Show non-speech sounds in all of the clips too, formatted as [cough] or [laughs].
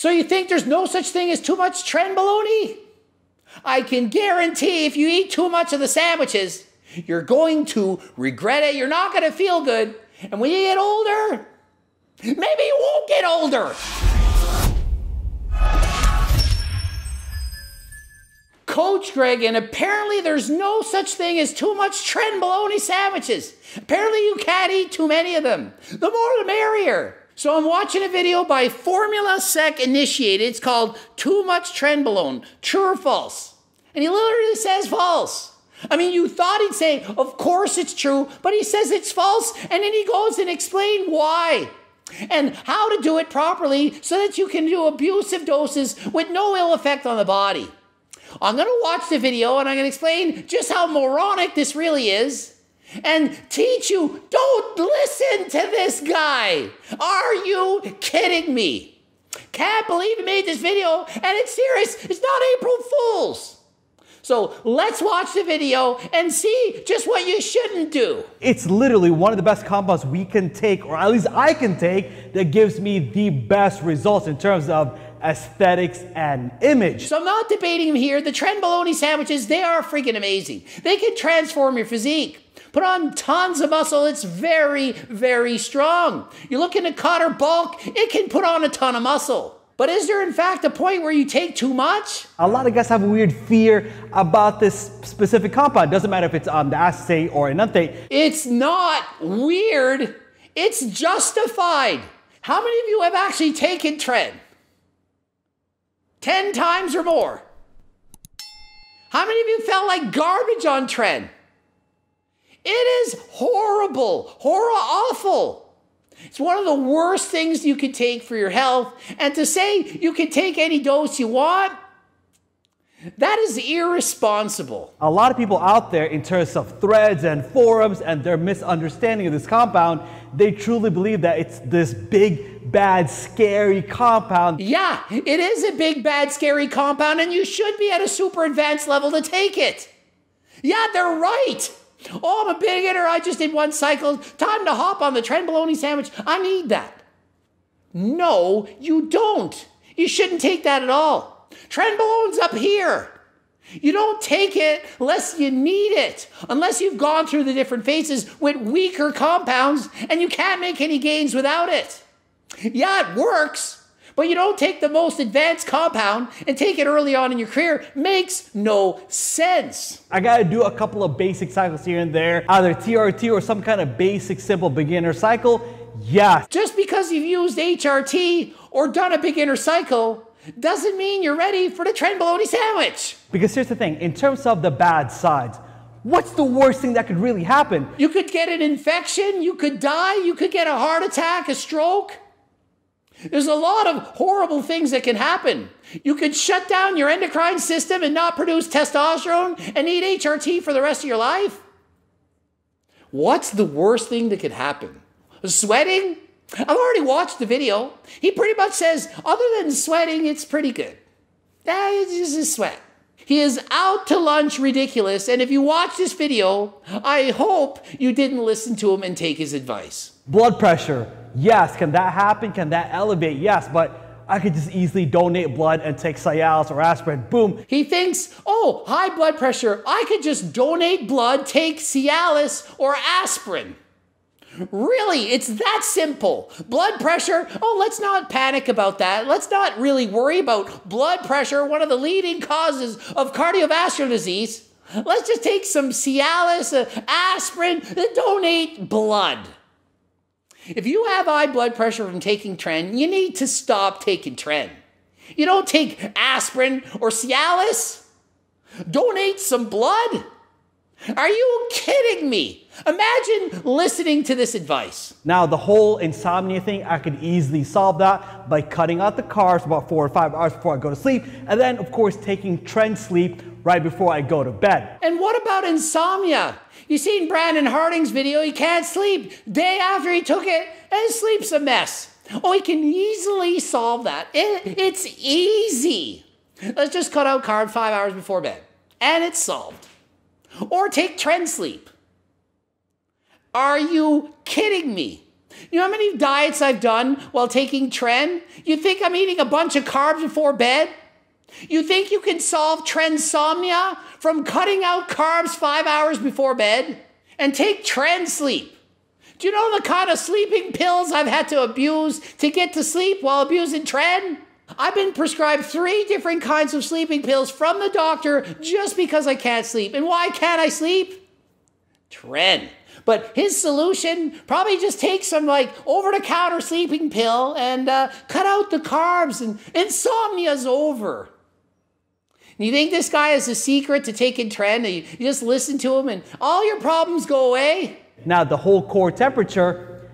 So you think there's no such thing as too much trenbolone? I can guarantee if you eat too much of the sandwiches, you're going to regret it. You're not going to feel good. And when you get older, maybe you won't get older. Coach Greg, and apparently there's no such thing as too much trenbolone sandwiches. Apparently you can't eat too many of them. The more the merrier. So I'm watching a video by Formula Sec Initiated. It's called Too Much Trenbolone, True or False? And he literally says false. I mean, you thought he'd say, of course it's true, but he says it's false, and then he goes and explains why and how to do it properly so that you can do abusive doses with no ill effect on the body. I'm going to watch the video and I'm going to explain just how moronic this really is and teach you don't listen to this guy. Are you kidding me? Can't believe he made this video and it's serious. It's not April Fool's. So let's watch the video and see just what you shouldn't do. It's literally one of the best compounds we can take, or at least I can take, that gives me the best results in terms of aesthetics and image. So I'm not debating him here. The trenbolone sandwiches, they are freaking amazing. They can transform your physique. Put on tons of muscle. It's very, very strong. You're looking at Cotter bulk, it can put on a ton of muscle. But is there in fact a point where you take too much? A lot of guys have a weird fear about this specific compound. Doesn't matter if it's um, the acetate or enanthate. It's not weird. It's justified. How many of you have actually taken Tren? 10 times or more. How many of you felt like garbage on Tren? It is horrible, horror awful. It's one of the worst things you could take for your health. And to say you can take any dose you want, that is irresponsible. A lot of people out there, in terms of threads and forums and their misunderstanding of this compound, they truly believe that it's this big, bad, scary compound. Yeah, it is a big, bad, scary compound, and you should be at a super advanced level to take it. Yeah, they're right. Oh, I'm a beginner. I just did one cycle. Time to hop on the trenbolone sandwich. I need that. No, you don't. You shouldn't take that at all. Trenbolone's up here. You don't take it unless you need it, unless you've gone through the different phases with weaker compounds and you can't make any gains without it. Yeah, it works, but you don't take the most advanced compound and take it early on in your career. Makes no sense. I gotta do a couple of basic cycles here and there, either TRT or some kind of basic simple beginner cycle. Yes. Just because you've used HRT or done a beginner cycle doesn't mean you're ready for the trenbolone sandwich. Because here's the thing in terms of the bad sides, what's the worst thing that could really happen? You could get an infection, you could die, you could get a heart attack, a stroke. There's a lot of horrible things that can happen. You could shut down your endocrine system and not produce testosterone and eat HRT for the rest of your life. What's the worst thing that could happen? Sweating? I've already watched the video. He pretty much says, other than sweating, it's pretty good. That is just sweat. He is out to lunch ridiculous, and if you watch this video, I hope you didn't listen to him and take his advice. Blood pressure. Yes. Can that happen? Can that elevate? Yes. But I could just easily donate blood and take Cialis or aspirin. Boom. He thinks, oh, high blood pressure. I could just donate blood, take Cialis or aspirin. Really, it's that simple. Blood pressure, oh, let's not panic about that. Let's not really worry about blood pressure, one of the leading causes of cardiovascular disease. Let's just take some Cialis, uh, aspirin, donate blood. If you have high blood pressure from taking Tren, you need to stop taking Tren. You don't take aspirin or Cialis. Donate some blood. Are you kidding me? Imagine listening to this advice. Now, the whole insomnia thing, I could easily solve that by cutting out the carbs about four or five hours before I go to sleep, and then, of course, taking Tren sleep right before I go to bed. And what about insomnia? You seen Brandon Harding's video? He can't sleep. Day after he took it, and his sleep's a mess. Oh, he can easily solve that. It, it's easy. Let's just cut out carb five hours before bed, and it's solved. Or take Tren sleep. Are you kidding me? You know how many diets I've done while taking Tren? You think I'm eating a bunch of carbs before bed? You think you can solve trensomnia from cutting out carbs five hours before bed? And take Tren sleep. Do you know the kind of sleeping pills I've had to abuse to get to sleep while abusing Tren? I've been prescribed three different kinds of sleeping pills from the doctor just because I can't sleep. And why can't I sleep? Tren. But his solution probably just take some like over the counter sleeping pill and uh, cut out the carbs, and insomnia's over. And you think this guy has a secret to taking Tren? You, you just listen to him and all your problems go away? Now, the whole core temperature,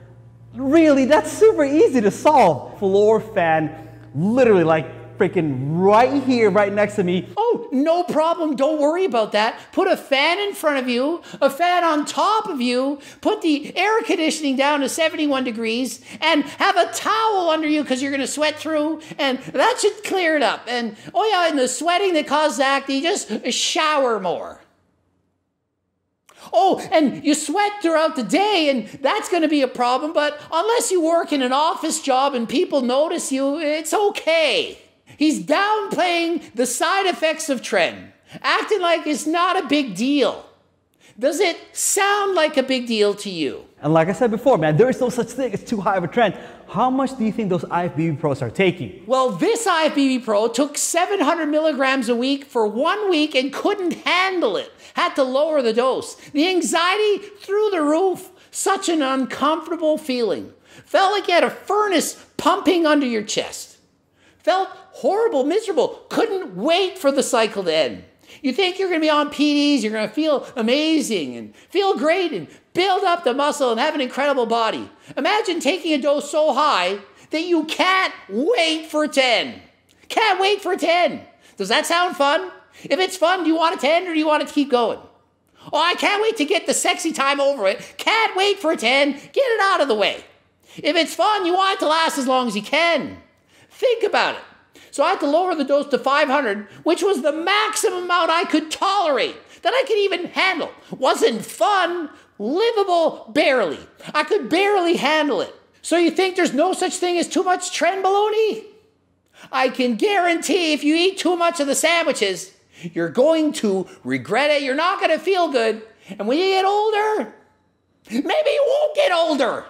really, that's super easy to solve. Floor fan, literally like freaking right here, right next to me. Oh, no problem. Don't worry about that. Put a fan in front of you, a fan on top of you, put the air conditioning down to 71 degrees, and have a towel under you because you're going to sweat through, and that should clear it up. And oh, yeah, and the sweating that causes acne, just shower more. Oh, and you sweat throughout the day, and that's going to be a problem. But unless you work in an office job and people notice you, it's okay. He's downplaying the side effects of Tren, acting like it's not a big deal. Does it sound like a big deal to you? And like I said before, man, there is no such thing as too high of a Tren. How much do you think those IFBB pros are taking? Well, this IFBB Pro took 700 milligrams a week for one week and couldn't handle it. Had to lower the dose. The anxiety through the roof. Such an uncomfortable feeling. Felt like you had a furnace pumping under your chest. Felt horrible, miserable. Couldn't wait for the cycle to end. You think you're going to be on PEDs, you're going to feel amazing and feel great and build up the muscle and have an incredible body. Imagine taking a dose so high that you can't wait for 10. Can't wait for 10. Does that sound fun? If it's fun, do you want to end or do you want to keep going? Oh, I can't wait to get the sexy time over it. Can't wait for 10. Get it out of the way. If it's fun, you want it to last as long as you can. Think about it. So I had to lower the dose to 500, which was the maximum amount I could tolerate, that I could even handle. Wasn't fun, livable, barely. I could barely handle it. So you think there's no such thing as too much trenbolone? I can guarantee if you eat too much of the sandwiches, you're going to regret it. You're not going to feel good. And when you get older, maybe you won't get older.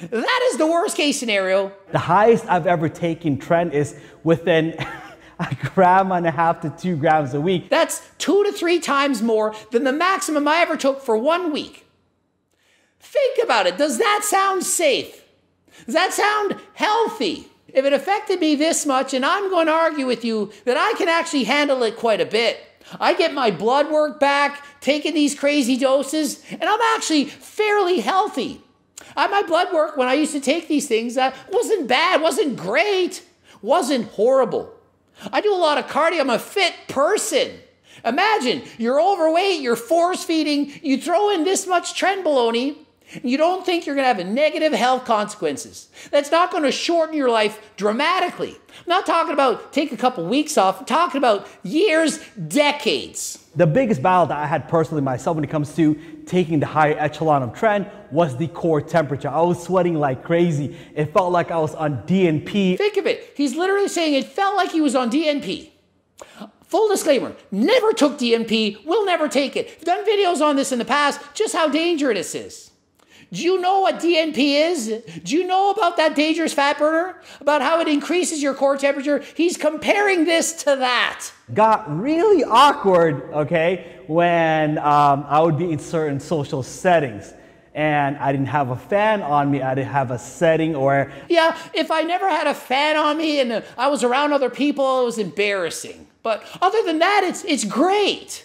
That is the worst case scenario. The highest I've ever taken Tren is within [laughs] a gram and a half to two grams a week. That's two to three times more than the maximum I ever took for one week. Think about it. Does that sound safe? Does that sound healthy? If it affected me this much, and I'm going to argue with you that I can actually handle it quite a bit. I get my blood work back, taking these crazy doses, and I'm actually fairly healthy. I, my blood work when I used to take these things uh, wasn't bad, wasn't great, wasn't horrible. I do a lot of cardio. I'm a fit person. Imagine you're overweight, you're force feeding, you throw in this much trenbolone, and you don't think you're going to have negative health consequences. That's not going to shorten your life dramatically. I'm not talking about take a couple weeks off, I'm talking about years, decades. The biggest battle that I had personally myself when it comes to taking the higher echelon of Tren was the core temperature. I was sweating like crazy. It felt like I was on DNP. Think of it. He's literally saying it felt like he was on DNP. Full disclaimer, never took DNP, will never take it. Done videos on this in the past, just how dangerous this is. Do you know what DNP is? Do you know about that dangerous fat burner? About how it increases your core temperature? He's comparing this to that. Got really awkward, okay, when um, I would be in certain social settings and I didn't have a fan on me. I didn't have a setting or. Yeah, if I never had a fan on me and I was around other people, it was embarrassing. But other than that, it's, it's great.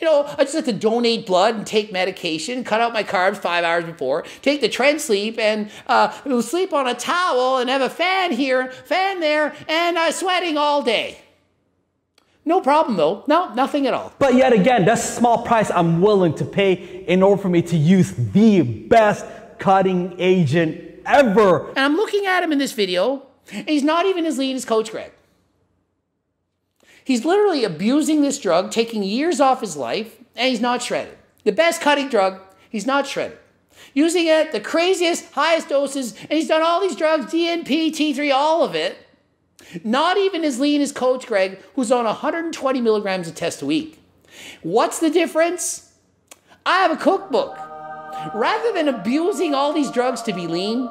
You know, I just have to donate blood and take medication, cut out my carbs five hours before, take the Tren sleep and uh, sleep on a towel and have a fan here, fan there, and uh, sweating all day. No problem though. No, nothing at all. But yet again, that's a small price I'm willing to pay in order for me to use the best cutting agent ever. And I'm looking at him in this video, and he's not even as lean as Coach Greg. He's literally abusing this drug, taking years off his life, and he's not shredded. The best cutting drug, he's not shredded. using it the craziest, highest doses, and he's done all these drugs, DNP, T3, all of it. Not even as lean as Coach Greg, who's on 120 milligrams of test a week. What's the difference? I have a cookbook. Rather than abusing all these drugs to be lean,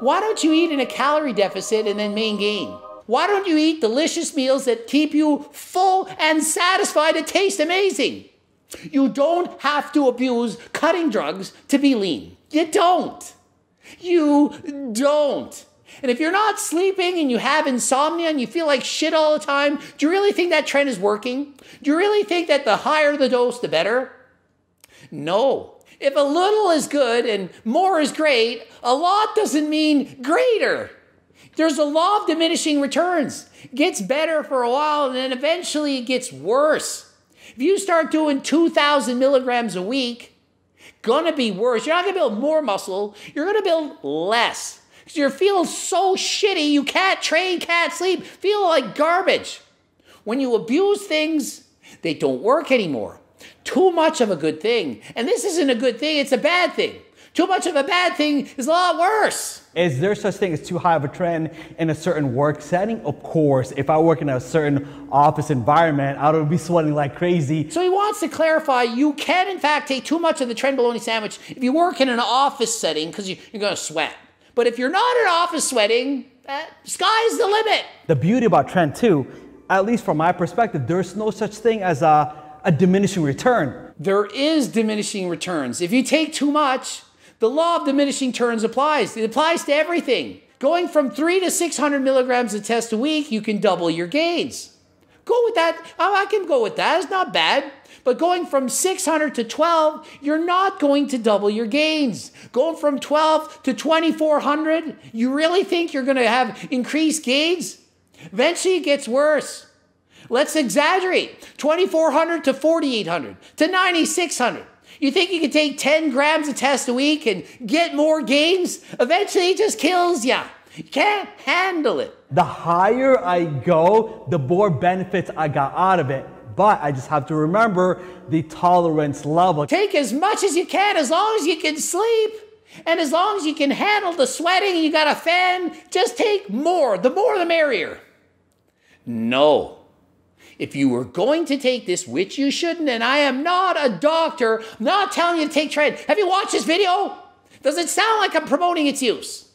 why don't you eat in a calorie deficit and then main gain? Why don't you eat delicious meals that keep you full and satisfied and taste amazing? You don't have to abuse cutting drugs to be lean. You don't. You don't. And if you're not sleeping and you have insomnia and you feel like shit all the time, do you really think that Tren is working? Do you really think that the higher the dose, the better? No. If a little is good and more is great, a lot doesn't mean greater. There's a law of diminishing returns. It gets better for a while and then eventually it gets worse. If you start doing 2,000 milligrams a week, gonna be worse. You're not gonna build more muscle, you're gonna build less. Because you're feeling so shitty, you can't train, can't sleep, feel like garbage. When you abuse things, they don't work anymore. Too much of a good thing. And this isn't a good thing, it's a bad thing. Too much of a bad thing is a lot worse. Is there such thing as too high of a Tren in a certain work setting? Of course. If I work in a certain office environment, I would be sweating like crazy. So he wants to clarify you can, in fact, take too much of the Tren bologna sandwich if you work in an office setting because you, are going to sweat. But if you're not in office sweating, uh, sky's the limit. The beauty about Tren, too, at least from my perspective, there's no such thing as a, a diminishing return. There is diminishing returns. If you take too much, the law of diminishing returns applies. It applies to everything. Going from three to 600 milligrams of test a week, you can double your gains. Go with that. Oh, I can go with that. It's not bad. But going from 600 to 12, you're not going to double your gains. Going from 12 to 2400, you really think you're going to have increased gains? Eventually it gets worse. Let's exaggerate 2400 to 4800 to 9600. You think you can take 10 grams of test a week and get more gains? Eventually it just kills you. You can't handle it. The higher I go, the more benefits I got out of it but I just have to remember the tolerance level. Take as much as you can, as long as you can sleep. And as long as you can handle the sweating and you got a fan, just take more. The more the merrier. No. If you were going to take this, which you shouldn't, and I am not a doctor, I'm not telling you to take Tren. Have you watched this video? Does it sound like I'm promoting its use?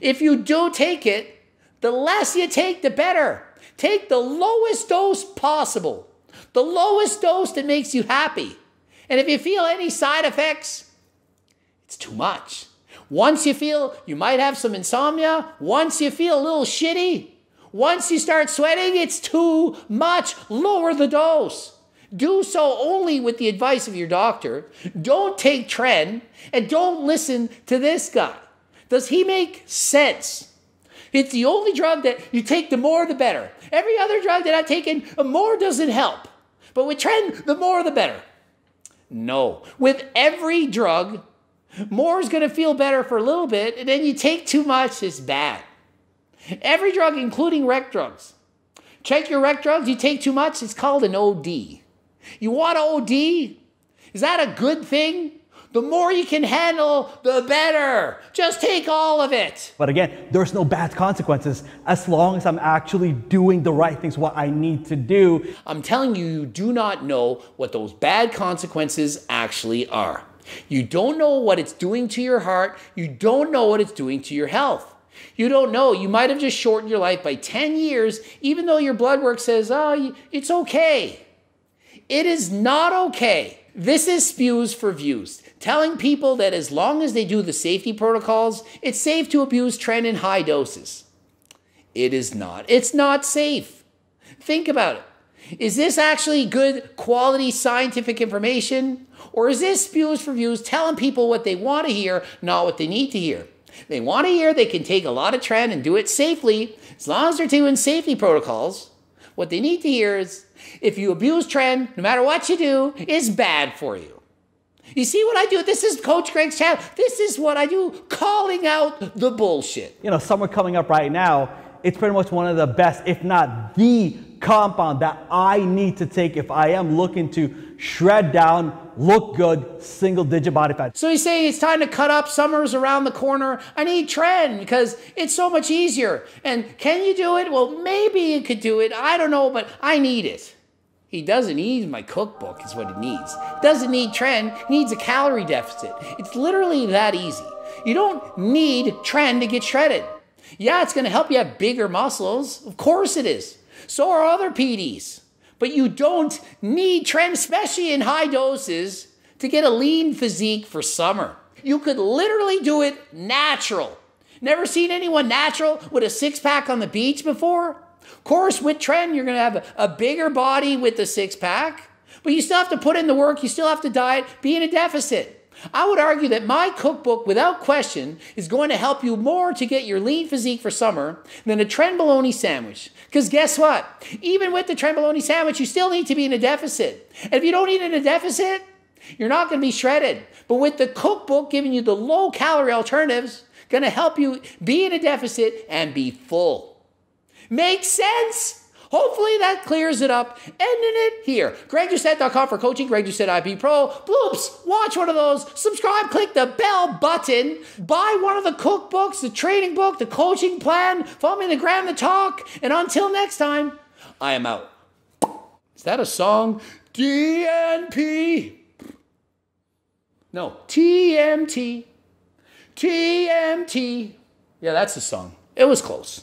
If you do take it, the less you take, the better. Take the lowest dose possible the lowest dose that makes you happy. And if you feel any side effects, it's too much. Once you feel you might have some insomnia, once you feel a little shitty, once you start sweating, it's too much. Lower the dose. Do so only with the advice of your doctor. Don't take Tren and don't listen to this guy. Does he make sense? It's the only drug that you take the more the better. Every other drug that I've taken, the more doesn't help. But with Tren, the more the better. No. With every drug, more is going to feel better for a little bit, and then you take too much, it's bad. Every drug, including rec drugs. Check your rec drugs, you take too much, it's called an OD. You want an OD? Is that a good thing? The more you can handle, the better. Just take all of it. But again, there's no bad consequences as long as I'm actually doing the right things, what I need to do. I'm telling you, you do not know what those bad consequences actually are. You don't know what it's doing to your heart. You don't know what it's doing to your health. You don't know. You might have just shortened your life by 10 years, even though your blood work says, oh, it's okay. It is not okay. This is spews for views telling people that as long as they do the safety protocols, it's safe to abuse Tren in high doses. It is not. It's not safe. Think about it. Is this actually good quality scientific information? Or is this spews for views telling people what they want to hear, not what they need to hear? They want to hear they can take a lot of Tren and do it safely, as long as they're doing safety protocols. What they need to hear is if you abuse Tren, no matter what you do, it's bad for you. You see what I do? This is Coach Greg's channel. This is what I do, calling out the bullshit. You know, summer coming up right now, it's pretty much one of the best, if not the compound that I need to take if I am looking to shred down, look good, single digit body fat. So he's saying it's time to cut up. Summer's around the corner. I need Tren because it's so much easier. And can you do it? Well, maybe you could do it. I don't know, but I need it. He doesn't need my cookbook, is what he needs. Doesn't need Tren, needs a calorie deficit. It's literally that easy. You don't need Tren to get shredded. Yeah, it's gonna help you have bigger muscles. Of course it is. So are other PEDs. But you don't need tren, in high doses, to get a lean physique for summer. You could literally do it natural. Never seen anyone natural with a six pack on the beach before? Of course, with tren, you're going to have a bigger body with the six pack, but you still have to put in the work, you still have to diet, be in a deficit. I would argue that my cookbook, without question, is going to help you more to get your lean physique for summer than a trenbolone sandwich. Because guess what? Even with the trenbolone sandwich, you still need to be in a deficit. And if you don't eat in a deficit, you're not going to be shredded. But with the cookbook giving you the low calorie alternatives, going to help you be in a deficit and be full. Makes sense? Hopefully that clears it up. Ending it here. GregDoucette.com for coaching. Greg IB Pro. Bloops. Watch one of those. Subscribe. Click the bell button. Buy one of the cookbooks, the training book, the coaching plan. Follow me on the gram, the talk. And until next time, I am out. Is that a song? DNP. No, TNT. TNT. Yeah, that's the song. It was close.